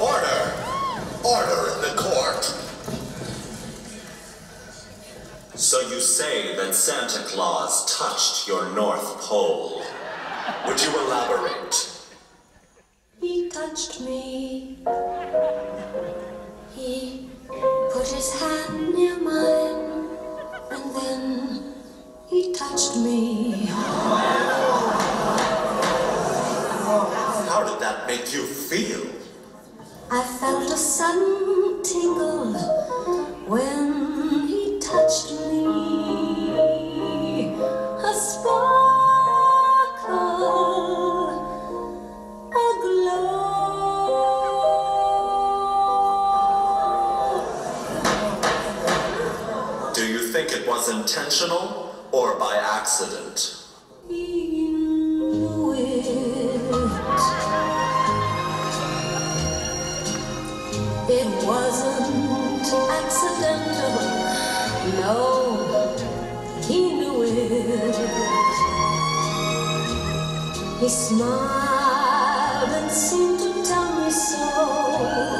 Order! Order in the court! So you say that Santa Claus touched your North Pole. Would you elaborate? He touched me. He put his hand near mine, and then he touched me. How did that make you feel? I felt a sudden tingle when it was intentional or by accident? It wasn't accidental. No, he knew it. He smiled and seemed to tell me so.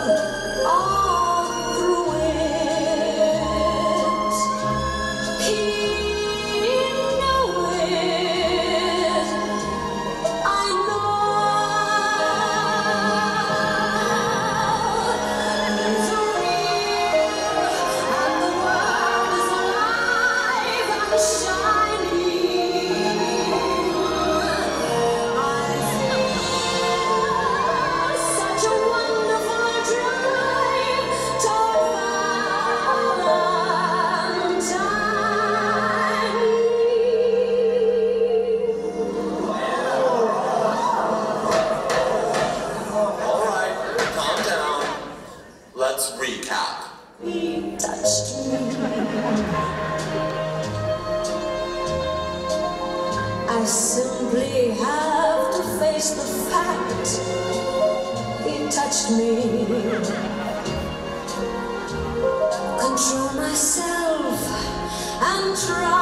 Let's recap. I simply have to face the fact he touched me. Control myself and try